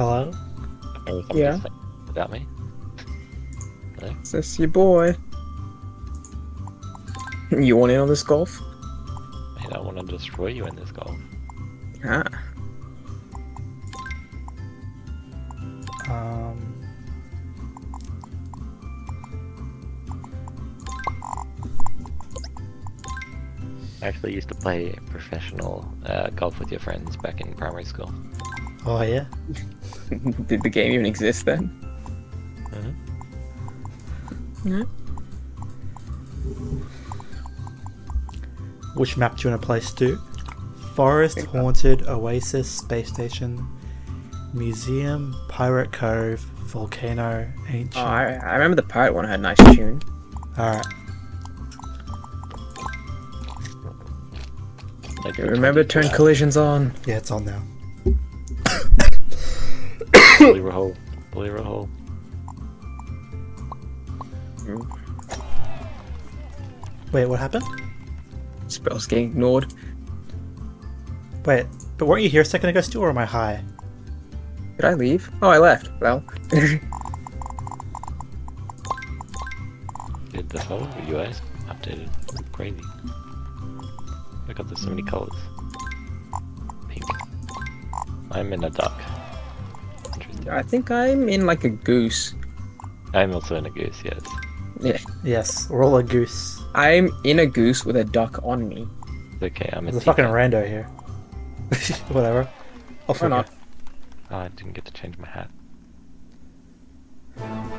Hello? Maybe something Yeah. to About me? No? Is this your boy? You want in on this golf? Mate, I want to destroy you in this golf. Ah. Um, I actually used to play professional uh, golf with your friends back in primary school. Oh yeah? Did the game even exist then? Mhm. Which map do you want to play, Stu? Forest, Haunted, Oasis, Space Station, Museum, Pirate Cove, Volcano, Ancient. Oh, I, I remember the pirate one had a nice tune. Alright. Like remember turn collisions on. Yeah, it's on now. Bully roll. Bully roll. Wait, what happened? Spells getting ignored. Wait, but weren't you here a second ago, Stu, or am I high? Did I leave? Oh, I left. Well. Did the whole US updated? Crazy. Look at there's so many hmm. colors. Pink. I'm in a duck. Interesting. I think I'm in like a goose. I'm also in a goose, yes. Yeah. Yes, roll a goose. I'm in a goose with a duck on me. It's okay, I'm a There's a fucking rando here. Whatever. I'll Why not? Oh, I didn't get to change my hat. Um,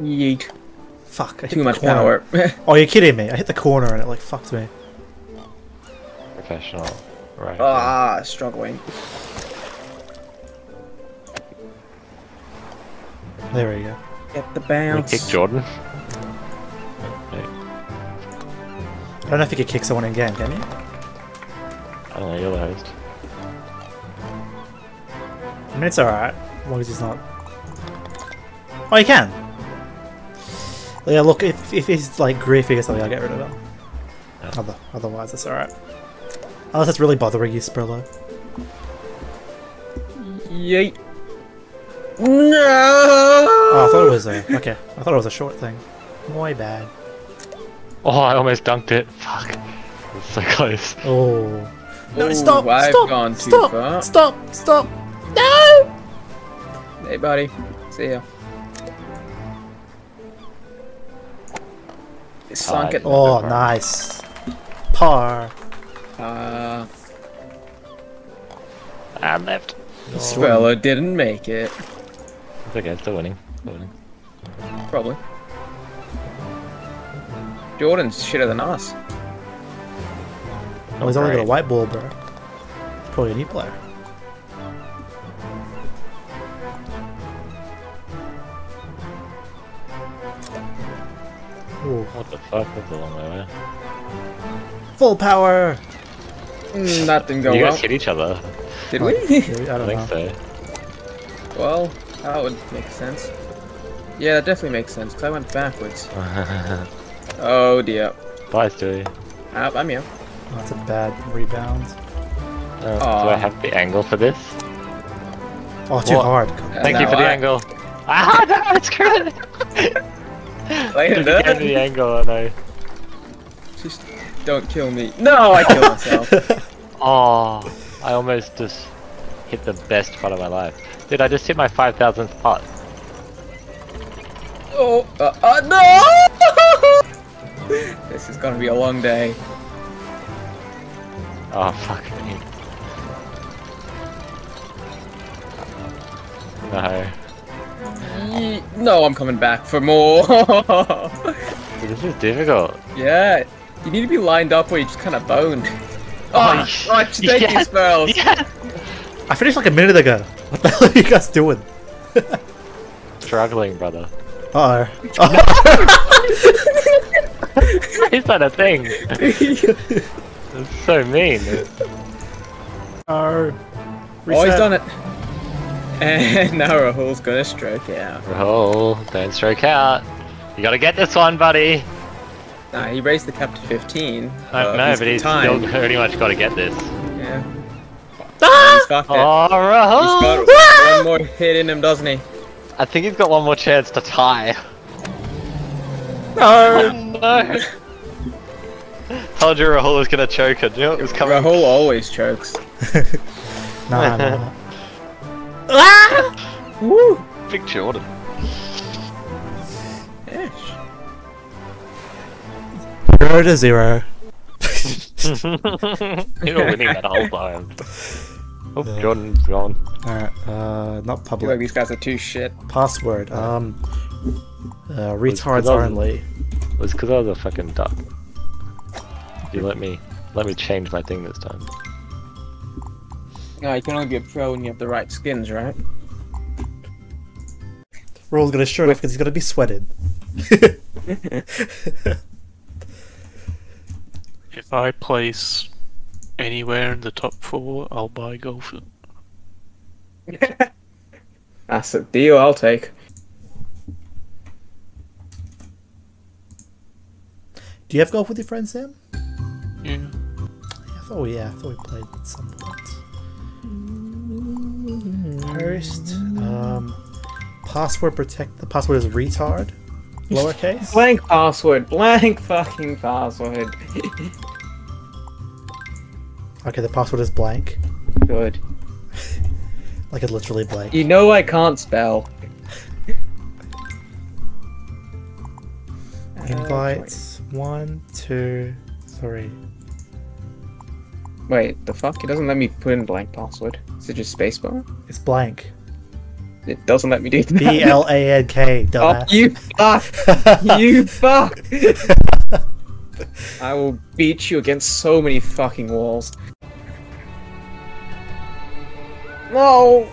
Yeet. Fuck, I hit Too the much corner. power. Oh, you're kidding me. I hit the corner and it like fucked me. Professional. Right. ah, struggling. There we go. Get the bounce. kick Jordan? I don't know if you could kick someone in game, can you? I don't know, you're the host. I mean, it's alright. As long as he's not. Oh, you can! Yeah, look, if, if he's like griefy or something, I'll get rid of him. Other, otherwise, it's alright. Unless it's really bothering you, Sperlo. Yeet. No! Oh, I thought it was a. Okay, I thought it was a short thing. My bad. Oh, I almost dunked it. Fuck. It's so close. Oh. No, Ooh, stop! I've stop! gone too stop! far. Stop! Stop! No! Hey, buddy. See ya. Sunk it. Oh, nice. Par. Uh, I'm left. Sperlo didn't make it. It's okay, still winning. Still winning. Probably. Jordan's shitter than us. Oh, he's only got a white ball, bro. He's probably a new player. What the fuck? That's a long way away. Full power! Mm, that didn't go you well. guys hit each other. Did we? I I don't think know. so. well, that would make sense. Yeah, that definitely makes sense, because I went backwards. Oh dear. Bye, Stewie. Ah, I'm here. Oh, that's a bad rebound. Uh, do I have the angle for this? Oh, too What? hard. Thank you no, for the I- angle. Ah, no, it's good. Later, you gave me the angle and I. Just don't kill me. No, I kill myself. Oh, I almost just hit the best part of my life. Dude, I just hit my 5,000th pot. oh, uh, uh, no! this is gonna be a long day. Oh, fuck me. No. Ye- No, I'm coming back for more. This is difficult. yeah, you need to be lined up where you just kind of boned. Oh, Oh, oh just take yes, these spells. Yes! I finished like a minute ago. What the hell are you guys doing? Struggling, brother. Uh oh. Is that a thing? It's so mean. oh, Oh, he's done it. And now Rahul's gonna stroke out. Rahul, don't stroke out. You gotta get this one, buddy. Nah, he raised the cap to 15. I uh, know, but he's time. still pretty much gotta get this. Yeah. Ah! He's fucked it. Oh, He's Rahul! got one more hit in him, doesn't he? I think he's got one more chance to tie. No! no! Told you Rahul was gonna choke it. You know it was coming. Rahul always chokes. nah, nah. Ah! Woo! Big Jordan. Ish. Zero to zero. you were winning that whole time. Oh, Yeah. Jordan's gone. Alright, uh, not I feel like public. these guys are too shit. Password, um, uh, Was- retards was only. It was because I was a fucking duck. You let me let me change my thing this time. No, you can only be a pro when you have the right skins, right? Roll's gonna show it off because he's gonna be sweated. If I place anywhere in the top four, I'll buy golf. That's a deal I'll take. Do you have golf with your friend Sam? Yeah. I thought, yeah, I thought we played at some point. Post, um, password protect. The password is retard, lowercase. Blank password. Blank fucking password. Okay, the password is blank. Good. Like it's literally blank. You know I can't spell. Invites one, two, three. Wait, the fuck? It doesn't let me put in blank password. Is it just spacebar? It's blank. It doesn't let me do that. B L A N K. Oh, you fuck! you fuck! I will beat you against so many fucking walls. No!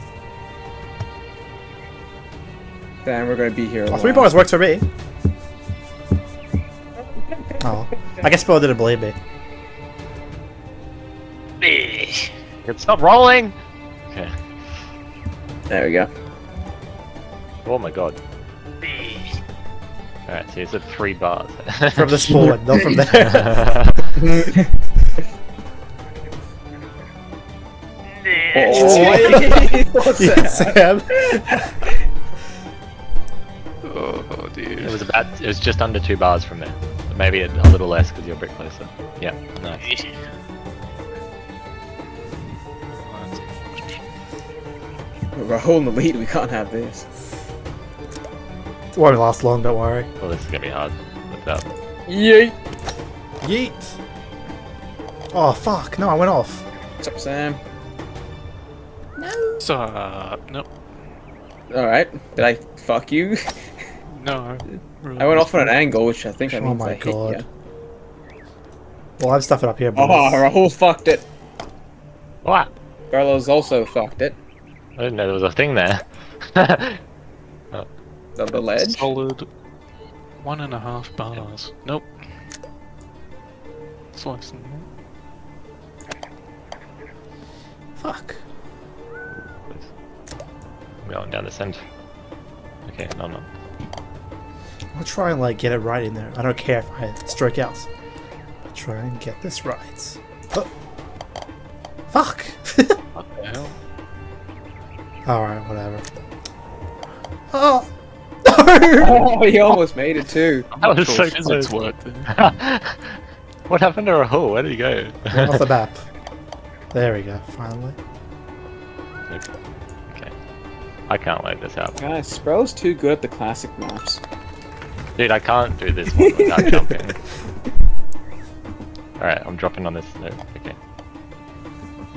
Damn, we're gonna be here. Oh, three bars works for me. Oh, I guess Bill didn't believe me. Stop rolling! Okay. There we go. Oh my god. Alright, so you said three bars. From the spawn, not from there. Oh, yes, Sam. Oh dear. It was about. It was just under two bars from there. Maybe a, a little less because you're a bit closer. Yeah, nice. We're holding the lead. We can't have this. It won't last long, don't worry. Well, this is gonna be hard. What's up? Yeet. Yeet. Oh, fuck. No, I went off. What's up, Sam? No. Stop. Nope. All right. Did I fuck you? No. Really I went off on an angle, which I think I Oh means my I hit God. Well, I'm stuffing up here, Oh, boys. Rahul fucked it. What? Carlos also fucked it. I didn't know there was a thing there. Oh. On the ledge. Solid one and a half bars. Nope. It's less than that. Fuck. I'm going down this end. Okay, no, no. I'll try and, like, get it right in there. I don't care if I strike out. I'll try and get this right. Oh. Fuck. What? Alright, whatever. Oh! Oh, he almost made it too. That was Cool so physics close. work there. what happened to Rahul? Where did he go? Off the map. There we go, finally. okay. I can't wait this out. Guys, Spro's too good at the classic maps. Dude, I can't do this one without jumping. Alright, I'm dropping on this note. Okay.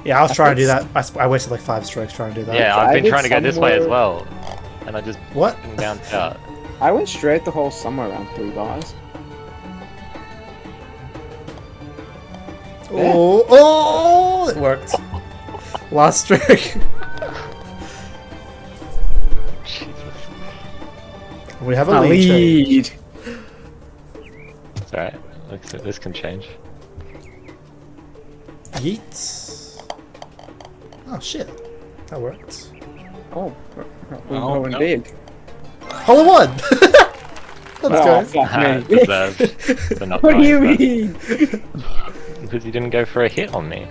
Yeah, I was trying to do that. I, I wasted like five strokes trying to do that. Yeah, I I've been did trying to go this way as well. And I just What? fucking bounced out. I went straight the whole somewhere around three bars. Oh, oh! It worked. Last strike. Jesus. We have a A lead. lead. It's alright. Looks This can change. Yeet. Oh shit. That worked. Oh, we're, we're Oh, going no. big. Hole in one! Let's Oh, go. fuck deserved for not What do you going mean? Because you didn't go for a hit on me.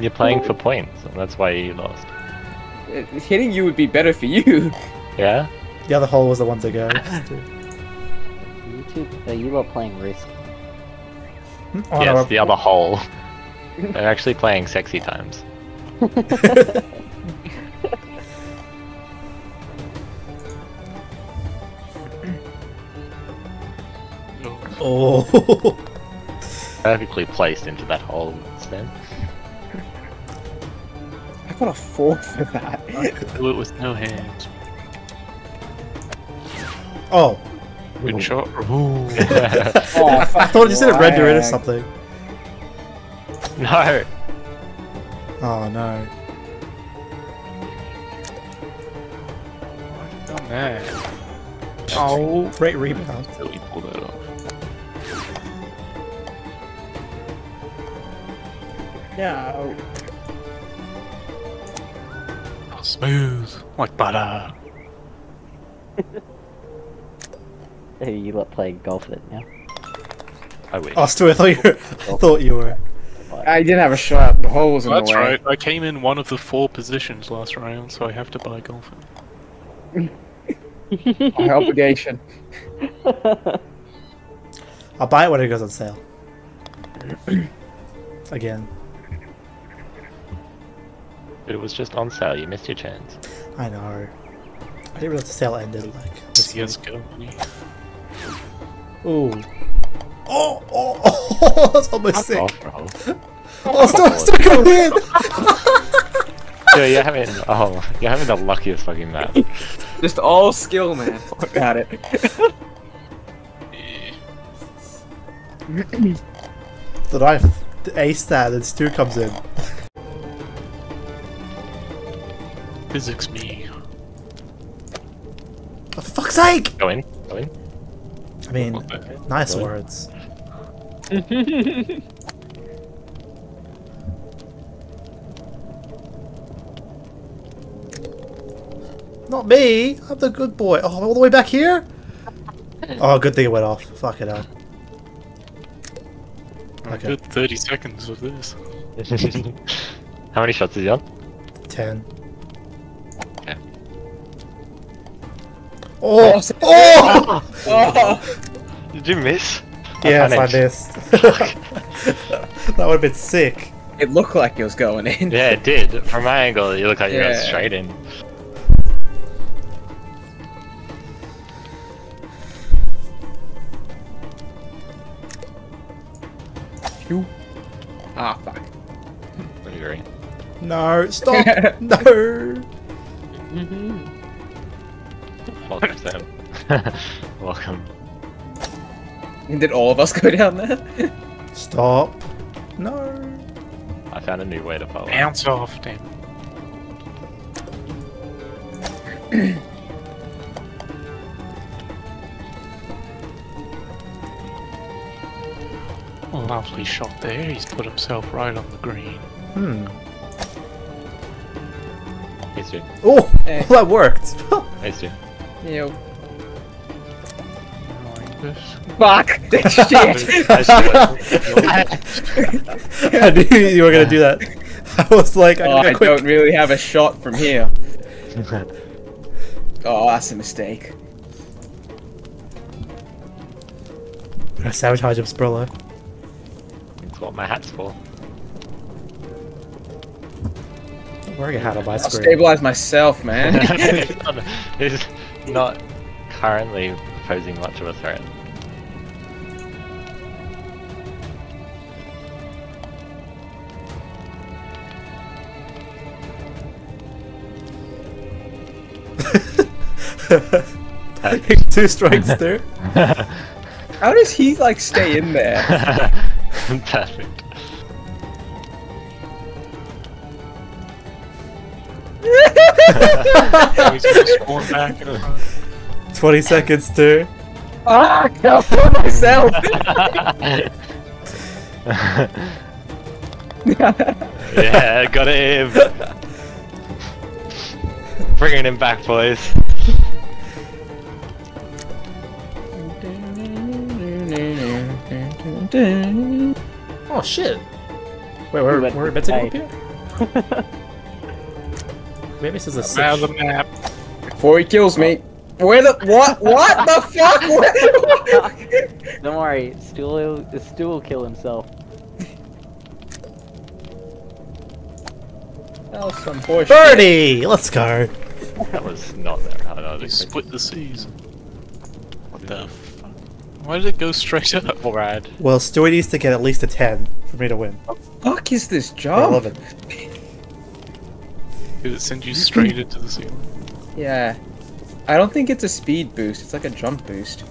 You're playing for points, and that's why you lost. Uh, Hitting you would be better for you. Yeah? The other hole was the one to go. You two, uh, you lot playing Risk. Oh, yes, no, the other hole. They're actually playing sexy times. Oh. Perfectly placed into that hole instead. I got a four for that. Do it with no hands. oh. Good shot. Oh, I thought it just didn't render it or something. no! Oh no. Oh man. Oh. Great rebound. Really pull that off. No. Oh, smooth. Like butter. Hey, you lot playing golf then, yeah? I wish. Oh, Stu, I thought you were. I thought you were. I didn't have a shot. The hole was in That's the way. right. I came in one of the four positions last round, so I have to buy golfing. My obligation. I'll buy it when it goes on sale. Again. But it was just on sale, you missed your chance. I know. I didn't realize the sale ended like. this week. CSGO. Ooh. Oh, oh, oh, that's almost sick. Off roll. Oh, Stu, Stu, come in! Dude, you're having oh, you're having the luckiest fucking map. Just all skill, man. Look at it. Did I f- ace that and Stu comes in? Physics me. Oh, for fuck's sake! Go in, go in. I mean, nice words. Not me! I'm the good boy! Oh, all the way back here? Oh, good thing it went off. Fuck it uh. up. Okay. Good 30 seconds of this. How many shots is he on? 10. Oh! Oh, Oh! Did you miss? Yes, I panicked. missed. that would have been sick. It looked like it was going in. Yeah, it did. From my angle, you look like you're going straight in. You. Ah, fuck. I agree. No, stop! no! Welcome, Sam. Welcome. Did all of us go down there? Stop! No! I found a new way to follow. Bounce off, damn. Lovely shot there. He's put himself right on the green. Hmm. Ace two. Oh! Eh. Well, that worked! Ace two. Ew. Like this. Fuck! Shit! I knew you were gonna do that. I was like, I Oh, gotta I go quick. don't really have a shot from here. Oh, that's a mistake. I'm gonna sabotage him, Sperlo. That's what my hat's for. I'm wearing a hat on my screen. I'll stabilize myself, man. He's not currently posing much of a threat. Two strikes there. How does he like stay in there? Perfect. He's gonna spawn back in front. 20 seconds too. ah, I can't for myself. yeah, got him. Bringing him back, boys. dun, dun. Oh shit! Wait, we're, But- we're meant to go up here? Maybe this is a I'm out of the map. Before he kills me. Where the what? What the fuck? Where- Don't worry, Stu will, Stu will kill himself. That was some bullshit. Birdie! Let's go. That was not that hard. I You was split the seas. What the fuck? Why did it go straight up? Rad. Well, Stewie needs to get at least a 10 for me to win. What fuck is this Or job? 11. Did it send you straight into the ceiling? Yeah. I don't think it's a speed boost. It's like a jump boost.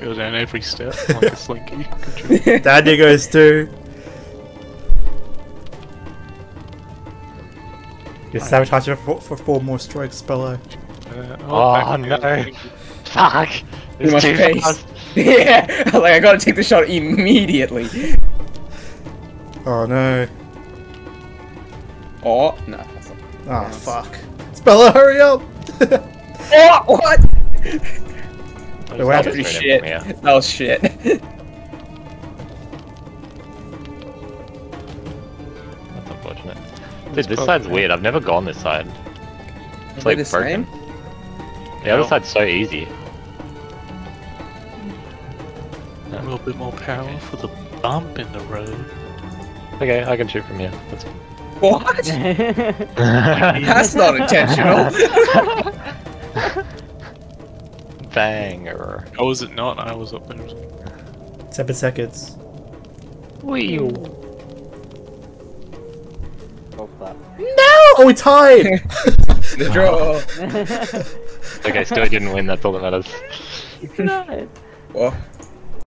Go down every step like a slinky. Good job. Down you goes Stu. You're sabotaging for, for four more strikes, Bello. Uh, Oh, back no. Fuck! Too It's much too pace. fast. yeah. Like I gotta take the shot immediately. Oh no. Oh no. that's not- Oh Yes. fuck. Bella, hurry up! Oh what? I The way I just Pretty ran in shit. from. That was shit. Dude, this side's weird. I've never gone this side. It's Are like the broken. same? The other side's so easy. A little bit more power for the bump in the road. Okay, I can shoot from here. That's What? That's not intentional. Banger. Oh, was it not? I was up there. Seven seconds. Wee. Oh, we tied! the draw. Okay, still didn't win. That's all that matters. no. What?